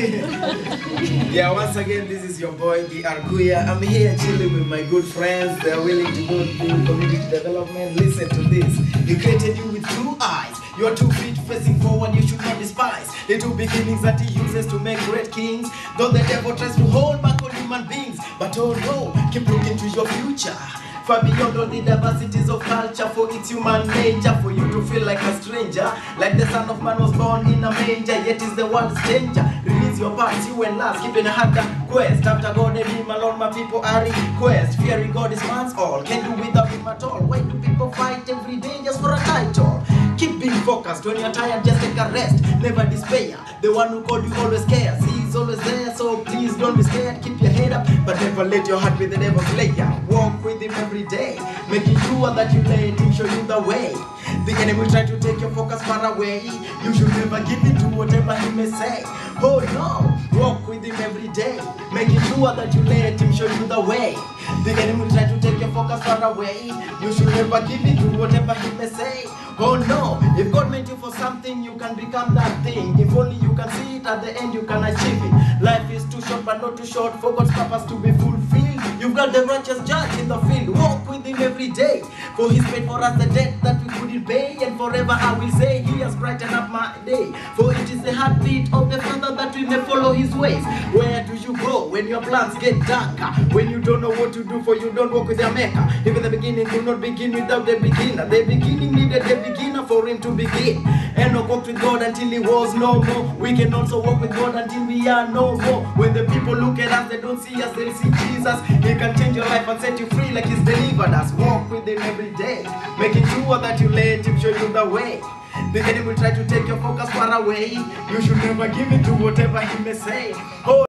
yeah, once again, this is your boy, the Arguya. I'm here chilling with my good friends. They're willing to go through community development. Listen to this. He created you with two eyes. Your two feet facing forward, you should not despise. Little beginnings that he uses to make great kings. Though the devil tries to hold back all human beings. But oh no, keep looking to your future. Far beyond all the diversities of culture, for it's human nature for you to feel like a stranger. Like the Son of Man was born in a manger, yet is the world's danger. Your parts, you and last, keeping a harder quest. After God and Him alone, my people are request. Fearing God is man's all, can't do without Him at all. Why do people fight every day just for a title? Keep being focused when you're tired, just take a rest. Never despair. The one who called you always cares. He's always there, so please don't be scared. Keep never let your heart be the devil's player. Walk with him every day, making sure that you let him show you the way. The enemy try to take your focus far away. You should never give in to whatever he may say. Oh no, walk with him every day, making sure that you let him show you the way. The enemy try to take your focus far away. You should never give in to whatever he may say. Oh no, if God meant you for something, you can become that thing. If only you can see it at the end, you can achieve it. Life but not too short for God's purpose to be fulfilled. You've got the righteous judge in the field. Walk with him every day. For he's paid for us the debt that we couldn't pay. And forever I will say, He has brightened up my day. For it is the heartbeat of the Father that we may follow his ways. Where do you go when your plans get darker? When you don't know what to do, for you don't walk with your maker. Even the beginning could not begin without the beginner. The beginning needed a beginner for him to begin. Enoch walk with God until he was no more. We can also walk with God until we are no more. When the people they don't see us, they see Jesus. He can change your life and set you free like he's delivered us. Walk with him every day, making sure that you let him show you the way. The enemy will try to take your focus far away. You should never give in to whatever he may say. Oh,